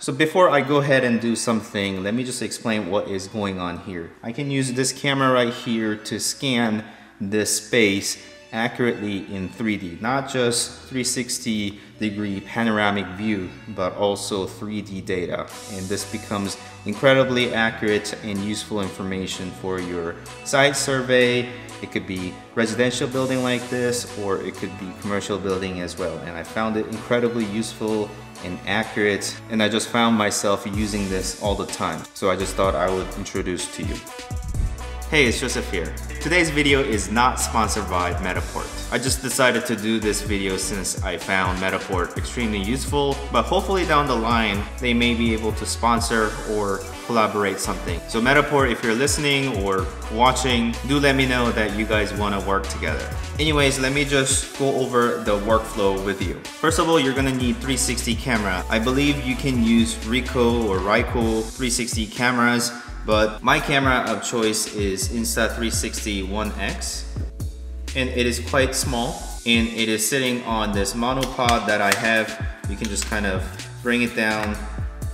So before I go ahead and do something, let me just explain what is going on here. I can use this camera right here to scan this space accurately in 3D, not just 360 degree panoramic view, but also 3D data. And this becomes incredibly accurate and useful information for your site survey. It could be residential building like this, or it could be commercial building as well. And I found it incredibly useful and accurate, and I just found myself using this all the time. So I just thought I would introduce to you. Hey, it's Joseph here. Today's video is not sponsored by Matterport. I just decided to do this video since I found Matterport extremely useful, but hopefully down the line, they may be able to sponsor or collaborate something. So Matterport, if you're listening or watching, do let me know that you guys want to work together. Anyways, let me just go over the workflow with you. First of all, you're gonna need 360 camera. I believe you can use Ricoh or Rycoh 360 cameras but my camera of choice is Insta360 One X and it is quite small and it is sitting on this monopod that I have. You can just kind of bring it down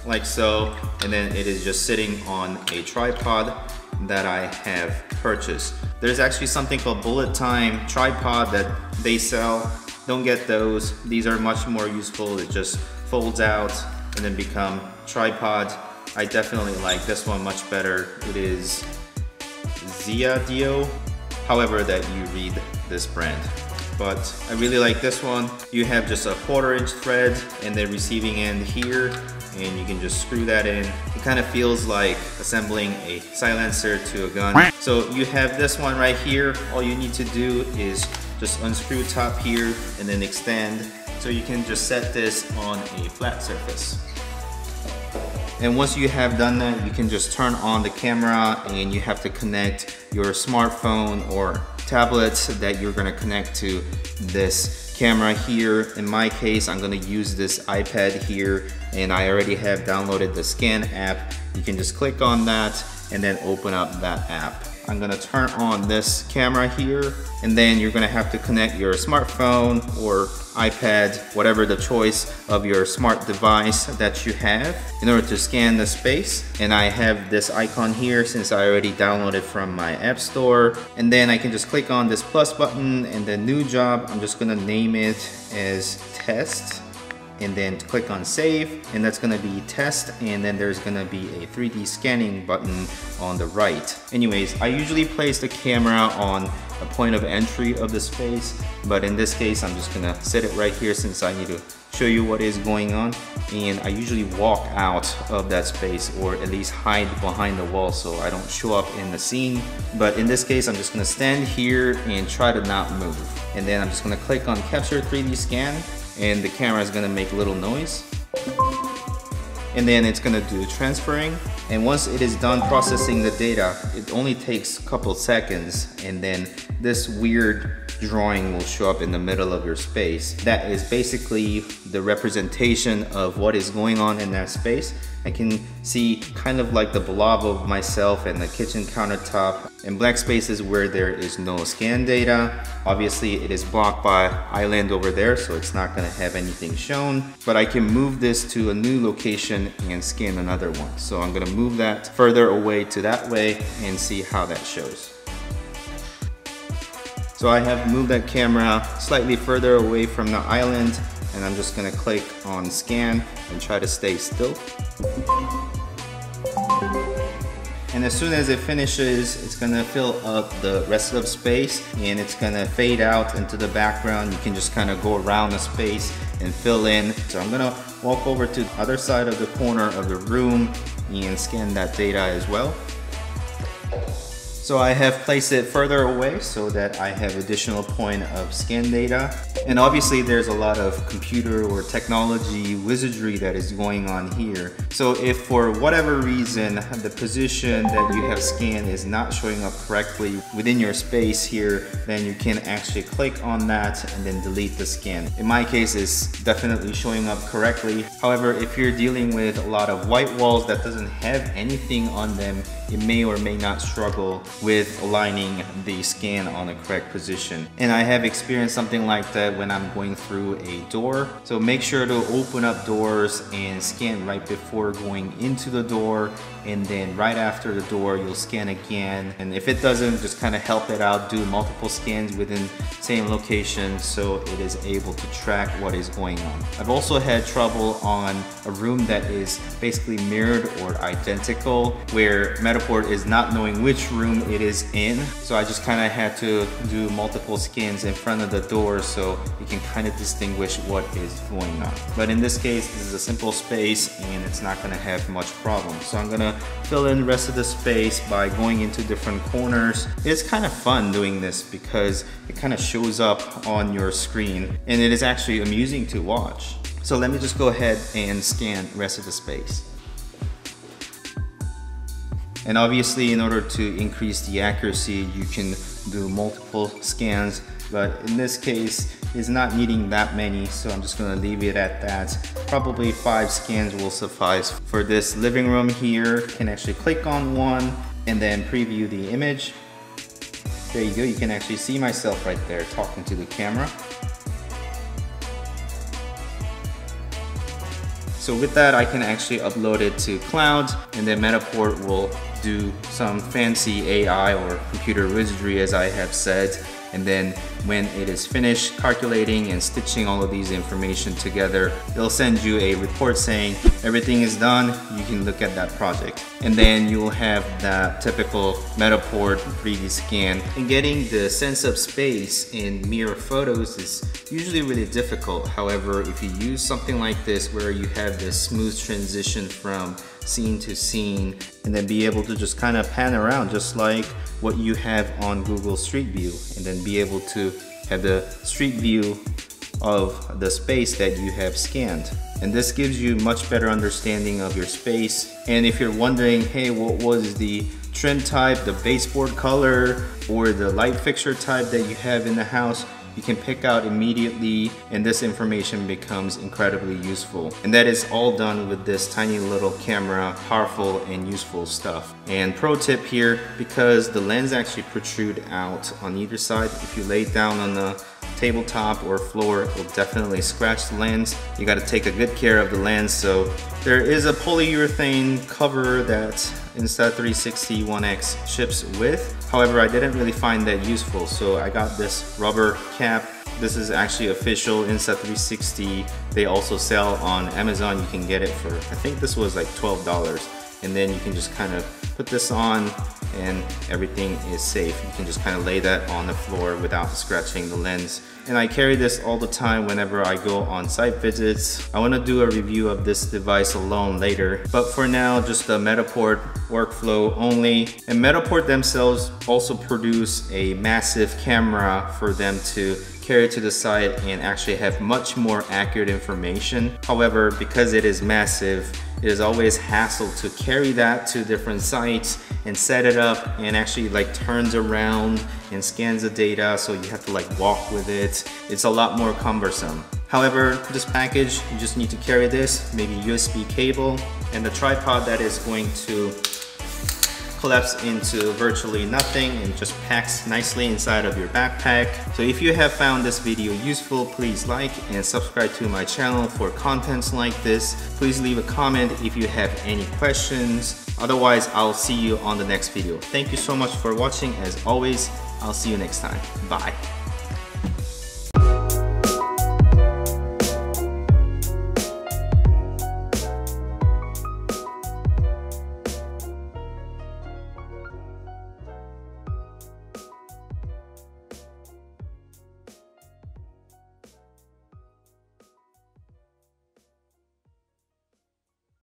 like so and then it is just sitting on a tripod that I have purchased. There's actually something called Bullet Time tripod that they sell. Don't get those. These are much more useful. It just folds out and then become tripod I definitely like this one much better. It is Ziadio, however that you read this brand. But I really like this one. You have just a quarter inch thread and the receiving end here and you can just screw that in. It kind of feels like assembling a silencer to a gun. So you have this one right here. All you need to do is just unscrew top here and then extend. So you can just set this on a flat surface. And once you have done that, you can just turn on the camera and you have to connect your smartphone or tablets that you're gonna connect to this camera here. In my case, I'm gonna use this iPad here and I already have downloaded the scan app. You can just click on that and then open up that app. I'm gonna turn on this camera here and then you're gonna have to connect your smartphone or iPad, whatever the choice of your smart device that you have in order to scan the space. And I have this icon here since I already downloaded from my app store. And then I can just click on this plus button and the new job, I'm just gonna name it as test and then click on save and that's gonna be test and then there's gonna be a 3D scanning button on the right. Anyways, I usually place the camera on a point of entry of the space but in this case I'm just gonna set it right here since I need to show you what is going on and I usually walk out of that space or at least hide behind the wall so I don't show up in the scene but in this case I'm just gonna stand here and try to not move and then I'm just gonna click on capture 3D scan and the camera is gonna make little noise. And then it's gonna do transferring. And once it is done processing the data it only takes a couple seconds. And then this weird drawing will show up in the middle of your space that is basically the representation of what is going on in that space I can see kind of like the blob of myself and the kitchen countertop and black spaces where there is no scan data. Obviously it is blocked by island over there so it's not gonna have anything shown but I can move this to a new location and scan another one. So I'm gonna move that further away to that way and see how that shows. So I have moved that camera slightly further away from the island and I'm just gonna click on scan and try to stay still. And as soon as it finishes, it's gonna fill up the rest of the space and it's gonna fade out into the background. You can just kind of go around the space and fill in. So I'm gonna walk over to the other side of the corner of the room and scan that data as well. So I have placed it further away so that I have additional point of scan data. And obviously there's a lot of computer or technology wizardry that is going on here. So if for whatever reason the position that you have scanned is not showing up correctly within your space here, then you can actually click on that and then delete the scan. In my case, it's definitely showing up correctly. However, if you're dealing with a lot of white walls that doesn't have anything on them, it may or may not struggle with aligning the scan on the correct position. And I have experienced something like that when I'm going through a door. So make sure to open up doors and scan right before going into the door and then right after the door you'll scan again and if it doesn't just kind of help it out do multiple scans within same location so it is able to track what is going on. I've also had trouble on a room that is basically mirrored or identical where Matterport is not knowing which room it is in so I just kind of had to do multiple scans in front of the door so you can kind of distinguish what is going on. But in this case this is a simple space and it's not going to have much problem. So I'm going to fill in the rest of the space by going into different corners. It's kind of fun doing this because it kind of shows up on your screen and it is actually amusing to watch. So let me just go ahead and scan rest of the space. And obviously in order to increase the accuracy, you can do multiple scans. But in this case it's not needing that many so I'm just gonna leave it at that. Probably five scans will suffice. For this living room here can actually click on one and then preview the image. There you go you can actually see myself right there talking to the camera. So with that, I can actually upload it to cloud and then Matterport will do some fancy AI or computer wizardry as I have said and then when it is finished calculating and stitching all of these information together, it'll send you a report saying everything is done, you can look at that project. And then you'll have that typical Matterport 3D scan. And getting the sense of space in mirror photos is usually really difficult. However, if you use something like this where you have this smooth transition from scene to scene and then be able to just kind of pan around just like what you have on Google Street View and then be able to have the street view of the space that you have scanned. And this gives you much better understanding of your space. And if you're wondering, hey, what was the trim type, the baseboard color, or the light fixture type that you have in the house, you can pick out immediately and this information becomes incredibly useful. And that is all done with this tiny little camera, powerful and useful stuff. And pro tip here, because the lens actually protrude out on either side, if you lay down on the tabletop or floor it will definitely scratch the lens. You got to take a good care of the lens. So there is a polyurethane cover that Insta360 One X ships with. However, I didn't really find that useful. So I got this rubber cap. This is actually official Insta360. They also sell on Amazon. You can get it for, I think this was like $12. And then you can just kind of put this on and everything is safe. You can just kind of lay that on the floor without scratching the lens. And I carry this all the time whenever I go on site visits. I want to do a review of this device alone later, but for now just the Matterport workflow only. And Matterport themselves also produce a massive camera for them to carry to the site and actually have much more accurate information. However, because it is massive, it is always hassle to carry that to different sites and set it up and actually like turns around and scans the data so you have to like walk with it. It's a lot more cumbersome. However, this package, you just need to carry this, maybe USB cable and the tripod that is going to collapse into virtually nothing and just packs nicely inside of your backpack. So if you have found this video useful, please like and subscribe to my channel for contents like this. Please leave a comment if you have any questions. Otherwise, I'll see you on the next video. Thank you so much for watching. As always, I'll see you next time. Bye.